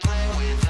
Play with